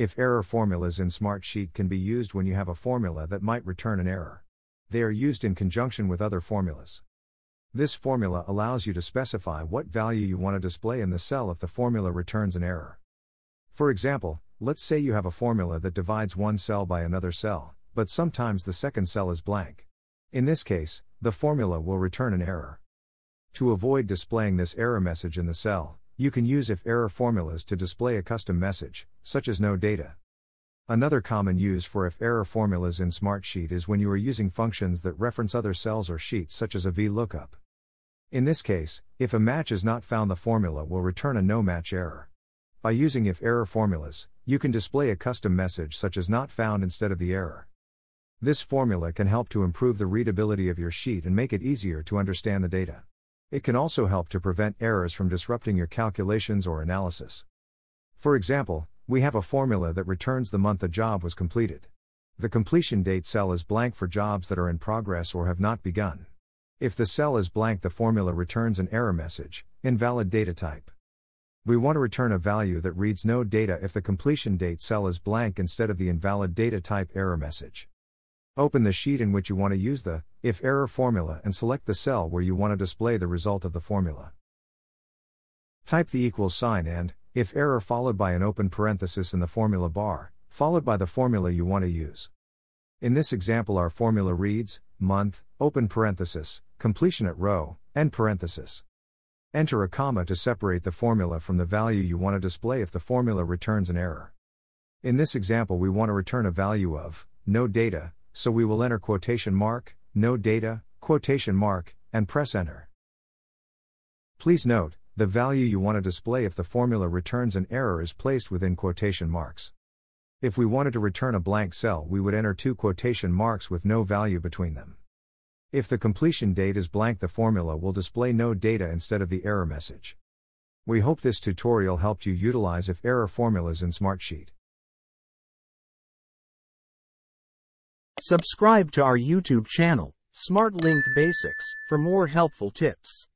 If error formulas in Smartsheet can be used when you have a formula that might return an error. They are used in conjunction with other formulas. This formula allows you to specify what value you want to display in the cell if the formula returns an error. For example, let's say you have a formula that divides one cell by another cell, but sometimes the second cell is blank. In this case, the formula will return an error. To avoid displaying this error message in the cell, you can use if error formulas to display a custom message, such as no data. Another common use for if error formulas in Smartsheet is when you are using functions that reference other cells or sheets, such as a VLOOKUP. In this case, if a match is not found, the formula will return a no match error. By using if error formulas, you can display a custom message such as not found instead of the error. This formula can help to improve the readability of your sheet and make it easier to understand the data. It can also help to prevent errors from disrupting your calculations or analysis. For example, we have a formula that returns the month a job was completed. The completion date cell is blank for jobs that are in progress or have not begun. If the cell is blank, the formula returns an error message, invalid data type. We want to return a value that reads no data if the completion date cell is blank instead of the invalid data type error message. Open the sheet in which you want to use the if error formula and select the cell where you want to display the result of the formula. Type the equals sign and if error followed by an open parenthesis in the formula bar, followed by the formula you want to use. In this example, our formula reads month, open parenthesis, completion at row, end parenthesis. Enter a comma to separate the formula from the value you want to display if the formula returns an error. In this example, we want to return a value of no data, so we will enter quotation mark, no data, quotation mark, and press enter. Please note, the value you want to display if the formula returns an error is placed within quotation marks. If we wanted to return a blank cell, we would enter two quotation marks with no value between them. If the completion date is blank, the formula will display no data instead of the error message. We hope this tutorial helped you utilize if error formulas in Smartsheet. Subscribe to our YouTube channel, SmartLink Basics, for more helpful tips.